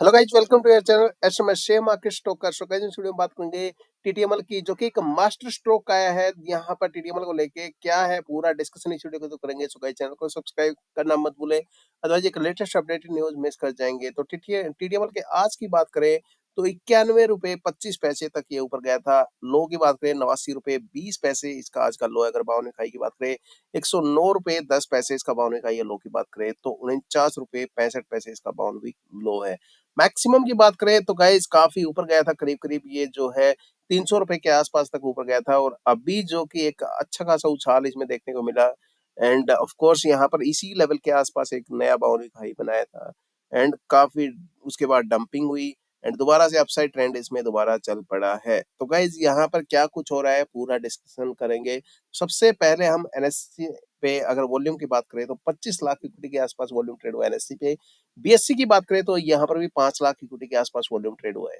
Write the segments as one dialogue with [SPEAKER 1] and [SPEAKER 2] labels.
[SPEAKER 1] Hello guys welcome to your channel SMS share market stock का so guys इस video में बात करेंगे टीटीएमएल की, जो कि एक मास्टर स्ट्रोक आया है यहाँ पर टीटीएमएल को लेके। क्या है पूरा डिस्कशन इस वीडियो को तो करेंगे। सो गाइज़ चैनल को सब्सक्राइब करना मत भूले। अदरवाइज़ एक लेटेस्ट अपडेटेड न्यूज़ मिस कर जाएँगे। तो टीटीएमएल के आज की बात करें तो इक्यानवे रुपए पच्चीस पैसे तक ये ऊपर गया था। लो की बात करें, नवासी रुपए बीस पैसे इसका आज का लो अगर बावन इकाई की बात करें, एक सौ नौ रुपए दस पैसे इसका बावन इकाई लो की बात करें तो उनचास रुपए पैंसठ पैसे इसका बावन लो है। मैक्सिमम की बात करें तो गाइज़ काफ़ी ऊपर गया था करीब करीब ये जो है तीन सौ रुपए के आसपास तक ऊपर गया था और अभी जो कि एक अच्छा खासा उछाल इसमें देखने को मिला एंड ऑफ़ कोर्स यहाँ पर इसी लेवल के आसपास एक नया बाउंड्री हाई बनाया था एंड काफ़ी उसके बाद डंपिंग हुई एंड दोबारा से अपसाइड ट्रेंड इसमें दोबारा चल पड़ा है। तो गाइज़ यहाँ पर क्या कुछ हो रहा है पूरा डिस्कशन करेंगे। सबसे पहले हम एनएससी पे अगर वॉल्यूम की बात करें तो 25 लाख इक्विटी के आसपास वॉल्यूम ट्रेड हुआ एनएससी पे। बीएससी की बात करें तो यहाँ पर भी पाँच लाख इक्विटी के आसपास वॉल्यूम ट्रेड हुआ है।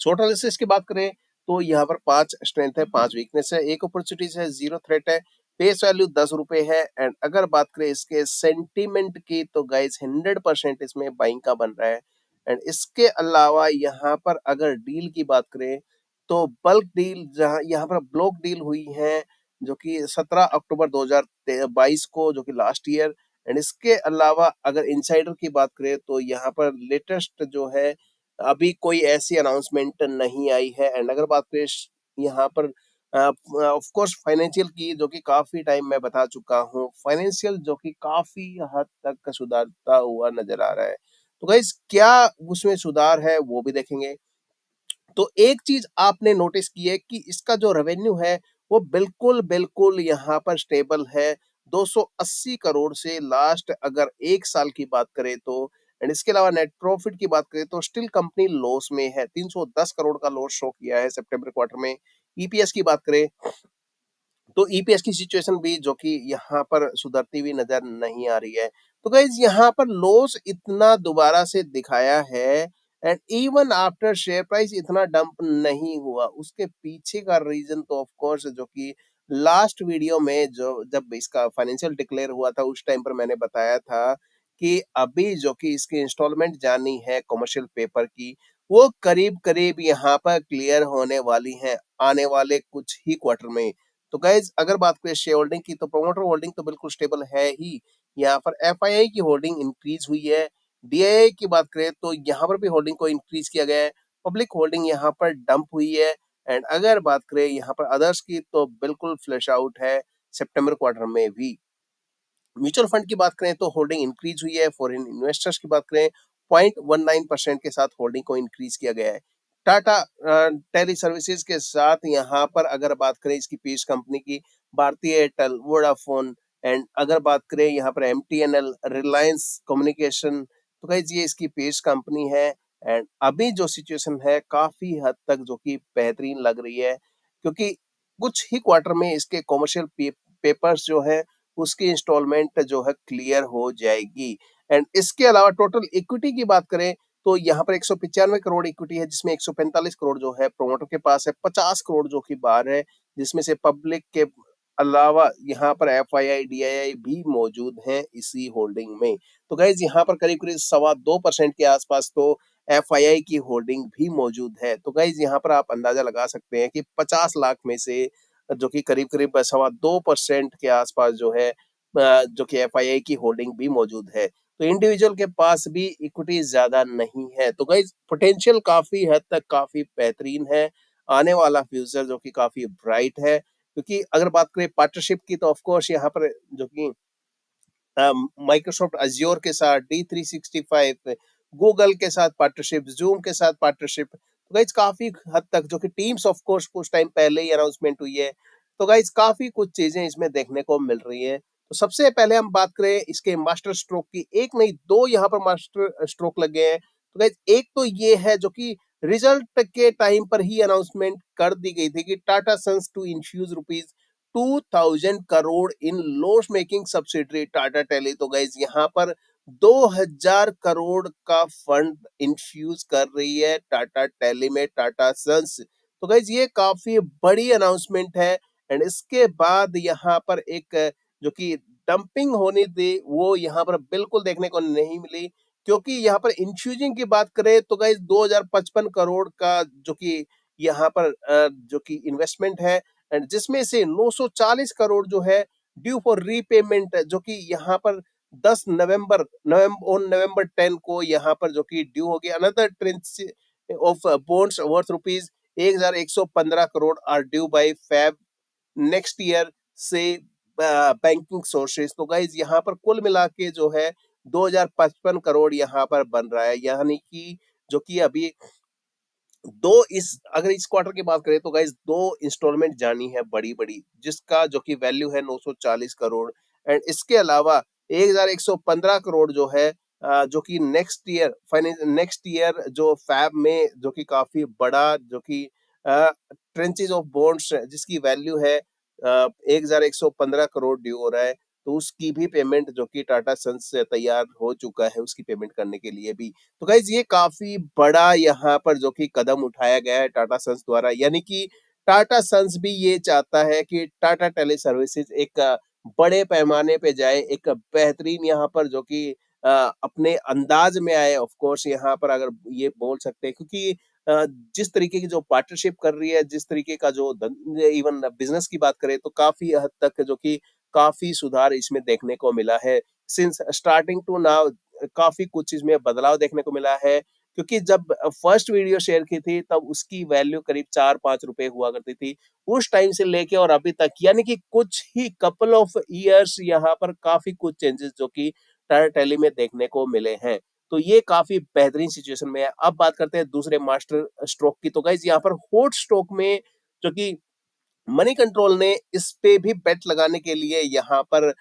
[SPEAKER 1] शॉर्ट एनालिसिस की बात करें तो यहाँ पर पाँच स्ट्रेंथ है, पाँच वीकनेस है। एक अपॉर्चुनिटीज़ है, ज़ीरो थ्रेट है, फेस वैल्यू दस रुपए है। एंड अगर बात करें इसके सेंटीमेंट की तो गाइज़ हंड्रेड परसेंट इसमें बाइंग का बन रहा है। एंड इसके अलावा यहाँ पर अगर डील की बात करें तो बल्क डील जहाँ, यहाँ पर ब्लॉक डील हुई है जो कि 17 अक्टूबर 2022 को, जो कि लास्ट ईयर एंड इसके अलावा अगर इनसाइडर की बात करें तो यहाँ पर लेटेस्ट जो है, अभी कोई ऐसी अनाउंसमेंट नहीं आई है एंड अगर बात करें यहाँ पर ऑफ़ कोर्स फाइनेंशियल की, जो कि काफ़ी टाइम मैं बता चुका हूँ फाइनेंशियल जो कि काफ़ी हद तक सुधारता हुआ नज़र आ रहा है। तो गाइज़ क्या उसमें सुधार है, वो भी देखेंगे। तो एक चीज़ आपने नोटिस की है कि इसका जो रेवेन्यू है वो बिल्कुल बिल्कुल यहाँ पर स्टेबल है। 280 करोड़ से लास्ट अगर एक साल की बात करें तो एंड इसके अलावा नेट प्रॉफिट की बात करें तो स्टिल कंपनी लॉस में है। 310 करोड़ का लॉस शो किया है सितंबर क्वार्टर में। ईपीएस की बात करें तो ईपीएस की सिचुएशन भी जो कि यहाँ पर सुधरती हुई नज़र नहीं आ रही है। तो गाइज़ यहाँ पर लॉस इतना दोबारा से दिखाया है and even after share price इतना डंप नहीं हुआ, उसके पीछे का रीजन तो ऑफ़ कोर्स जो कि लास्ट वीडियो में जो, जब इसका फाइनेंशियल डिक्लेयर हुआ था, उस टाइम पर मैंने बताया था कि अभी जो कि इसकी इंस्टॉलमेंट जानी है कमर्शियल पेपर की, वो करीब करीब यहाँ पर क्लियर होने वाली है, आने वाले कुछ ही क्वार्टर में। तो गाइज़ अगर बात करें शेयर होल्डिंग की तो प्रोमोटर होल्डिंग तो बिल्कुल स्टेबल है ही। यहाँ पर एफआईआई की होल्डिंग इंक्रीज हुई है। डी की बात करें तो यहाँ पर भी होल्डिंग को इंक्रीज किया गया है। पब्लिक होल्डिंग यहाँ पर डंप हुई है एंड अगर बात करें यहाँ पर अदर्स की तो बिल्कुल फ्लैश आउट है सितंबर क्वार्टर में भी। म्यूचुअल फंड की बात करें तो होल्डिंग इंक्रीज हुई है। फॉरेन इन्वेस्टर्स की बात करें पॉइंट के साथ होल्डिंग को इंक्रीज किया गया है। टाटा टेली सर्विसेज़ के साथ यहाँ पर अगर बात करें इसकी पीस कंपनी की, भारतीय एयरटेल वोडाफोन एंड अगर बात करें यहाँ पर एमटीएनएल रिलायंस कम्युनिकेशन तो गाइज़ ये इसकी पेश कंपनी है एंड अभी जो सिचुएशन है काफ़ी हद तक जो कि बेहतरीन लग रही है क्योंकि कुछ ही क्वार्टर में इसके कॉमर्शियल पे, पेपर्स जो है उसकी इंस्टॉलमेंट जो है क्लियर हो जाएगी। एंड इसके अलावा टोटल इक्विटी की बात करें तो यहाँ पर एक करोड़ इक्विटी है जिसमें 145 करोड़ जो है प्रोमोटर के पास है 50 करोड़ जो कि बाहर है जिसमें से पब्लिक के अलावा यहाँ पर F I I D I आई भी मौजूद हैं इसी होल्डिंग में। तो गाइज़ यहाँ पर करीब करीब सवा दो परसेंट के आसपास तो एफ़ आई आई की होल्डिंग भी मौजूद है। तो गाइज़ यहाँ पर आप अंदाज़ा लगा सकते हैं कि पचास लाख में से, जो कि करीब करीब सवा दो परसेंट के आसपास जो है जो कि एफ़ आई आई की होल्डिंग भी मौजूद है। तो इंडिविजुअल के पास भी इक्विटी ज़्यादा नहीं है। तो गाइज़ पोटेंशियल काफ़ी हद तक काफ़ी बेहतरीन है। आने वाला फ्यूचर जो कि काफ़ी ब्राइट है। क्योंकि अगर बात करें पार्टनरशिप की तो ऑफकोर्स यहाँ पर जो कि माइक्रोसॉफ्ट अज्योर के साथ D three sixty five Google के साथ पार्टनरशिप जूम के साथ पार्टनरशिप तो गाइज़ काफ़ी हद तक जो कि टीम्स ऑफ़ कोर्स कुछ टाइम पहले ही अनाउंसमेंट हुई है। तो गाइज़ काफ़ी कुछ चीज़ें इसमें देखने को मिल रही है। तो सबसे पहले हम बात करें इसके मास्टर स्ट्रोक की। एक नहीं, दो यहाँ पर मास्टर स्ट्रोक लगे हैं। तो गाइज़ एक तो ये है जो कि रिज़ल्ट के टाइम पर ही अनाउंसमेंट कर दी गई थी कि Tata Sons to infuse rupees two thousand crore in loss making subsidiary Tata tele तो गाइज़ यहाँ पर दो हज़ार करोड़ का फंड इन्फ्यूज कर रही है टाटा टेली में टाटा सन्स तो गाइज़ ये काफ़ी बड़ी अनाउंसमेंट है एंड इसके बाद यहाँ पर एक, जो कि डंपिंग होनी थी वो यहाँ पर बिल्कुल देखने को नहीं मिली। क्योंकि यहाँ पर इंफ्यूजिंग की बात करें तो गाइज़ 2055 करोड़ का जो कि यहाँ पर जो कि इन्वेस्टमेंट है एंड जिसमें से 940 करोड़ जो है ड्यू फॉर रीपेमेंट जो कि यहाँ पर 10 नवंबर नवंबर ऑन नवंबर 10 को यहाँ पर जो कि ड्यू हो गया। Another tranche of bonds worth rupees 1115 crore are due by Feb next year से बैंकिंग सोर्सेज तो गाइज़ यहाँ पर कुल मिला के जो है 2055 करोड़ यहाँ पर बन रहा है। यानी कि जो कि अभी दो इस, अगर इस क्वार्टर की बात करें तो गाइज़ दो इंस्टॉलमेंट जानी है बड़ी बड़ी जिसका जो कि वैल्यू है 940 करोड़ एंड इसके अलावा 1115 करोड़ जो है जो कि नेक्स्ट ईयर नेक्स्ट ईयर जो फैब में जो कि काफ़ी बड़ा, जो कि ट्रेंचेज ऑफ़ बॉन्ड्स जिसकी वैल्यू है एक हज़ार एक सौ पंद्रह करोड़ ड्यू हो रहा है। तो उसकी भी पेमेंट जो कि टाटा सन्स से तैयार हो चुका है, उसकी पेमेंट करने के लिए भी। तो गाइज़ ये काफ़ी बड़ा यहाँ पर जो कि कदम उठाया गया है टाटा सन्स द्वारा। यानी कि टाटा सन्स भी ये चाहता है कि टाटा टेली सर्विसेज़ एक बड़े पैमाने पे जाए, एक बेहतरीन यहाँ पर जो कि अपने अंदाज में आए। ऑफ़ कोर्स यहाँ पर अगर ये बोल सकते हैं, क्योंकि जिस तरीके की जो पार्टनरशिप कर रही है, जिस तरीके का जो इवन बिज़नेस की बात करें तो काफ़ी हद तक जो कि काफ़ी सुधार इसमें देखने को मिला है। सिंस स्टार्टिंग टू नाउ काफ़ी कुछ इसमें बदलाव देखने को मिला है। क्योंकि जब फ़र्स्ट वीडियो शेयर की थी, तब उसकी वैल्यू करीब चार पाँच रुपए हुआ करती थी। उस टाइम से लेके और अभी तक, यानी कि कुछ ही कपल ऑफ़ इयर्स यहाँ पर काफ़ी कुछ चेंजेस जो कि टेली में देखने को मिले हैं। तो ये काफ़ी बेहतरीन सिचुएशन में है। अब बात करते हैं दूसरे मास्टर स्ट्रोक की। तो गाइज़ यहाँ पर हॉट स्ट्रोक में जो कि मनी कंट्रोल ने इस पे भी बेट लगाने के लिए यहाँ पर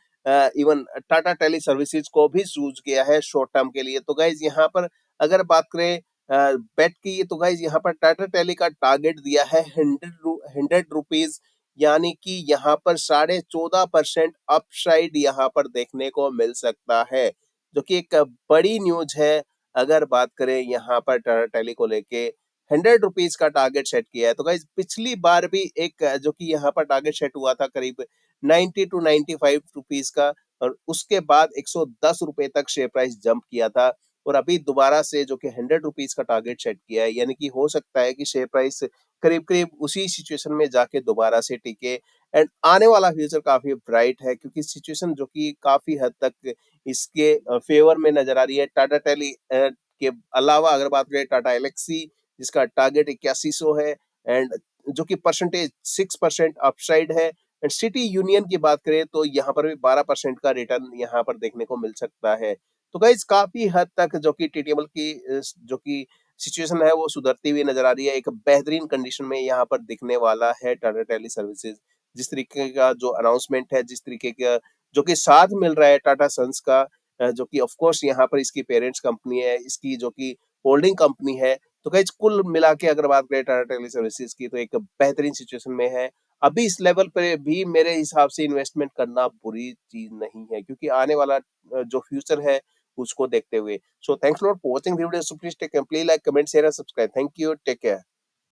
[SPEAKER 1] इवन टाटा टेली सर्विसेज़ को भी चूज़ किया है शॉर्ट टर्म के लिए। तो गाइज़ यहाँ पर अगर बात करें बेट की तो गाइज़ यहाँ पर टाटा टेली का टारगेट दिया है हंड्रेड हंड्रेड रुपीज़ यानी कि यहाँ पर साढ़े चौदह परसेंट अपसाइड यहाँ पर देखने को मिल सकता है। जो कि एक बड़ी न्यूज़ है, अगर बात करें यहाँ पर टाटा टेली को लेके। हंड्रेड रुपीज़ का टारगेट सेट किया है। तो गाइज़ पिछली बार भी एक, जो कि यहाँ पर टारगेट सेट हुआ था करीब ninety two ninety five rupees का और उसके बाद एक सौ दस रुपए तक शेयर प्राइस जंप किया था और अभी दोबारा से जो कि हंड्रेड रुपीज़ का टारगेट सेट किया है। यानी कि हो सकता है कि शेयर प्राइस करीब करीब उसी सिचुएशन में जाके दोबारा से टिके। एंड आने वाला फ्यूचर काफ़ी ब्राइट है क्योंकि सिचुएशन जो कि काफ़ी हद तक इसके फेवर में नज़र आ रही है। टाटा टेली के अलावा अगर बात करें टाटा एलेक्सी जिसका टारगेट इक्यासी है एंड जो कि परसेंटेज सिक्स परसेंट अपसाइड है एंड सिटी यूनियन की बात करें तो यहाँ पर भी बारह परसेंट का रिटर्न यहाँ पर देखने को मिल सकता है। तो गाइज़ काफ़ी हद तक जो कि टीटीएमएल की जो कि सिचुएशन है वो सुधरती हुई नज़र आ रही है। एक बेहतरीन कंडीशन में यहाँ पर दिखने वाला है टाटा टेली सर्विसेज़ जिस तरीके का जो अनाउंसमेंट है, जिस तरीके का जो कि साथ मिल रहा है टाटा सन्स का जो कि ऑफ़ कोर्स यहाँ पर इसकी पेरेंट्स कंपनी है, इसकी जो कि होल्डिंग कंपनी है तो गाइज़ कुल मिला के अगर बात करें टाटा टेली सर्विसेज़ की तो एक बेहतरीन सिचुएशन में है। अभी इस लेवल पर भी मेरे हिसाब से इन्वेस्टमेंट करना बुरी चीज़ नहीं है, क्योंकि आने वाला जो फ्यूचर है, उसको देखते हुए। So thanks for watching video please take please like comment share subscribe thank you take care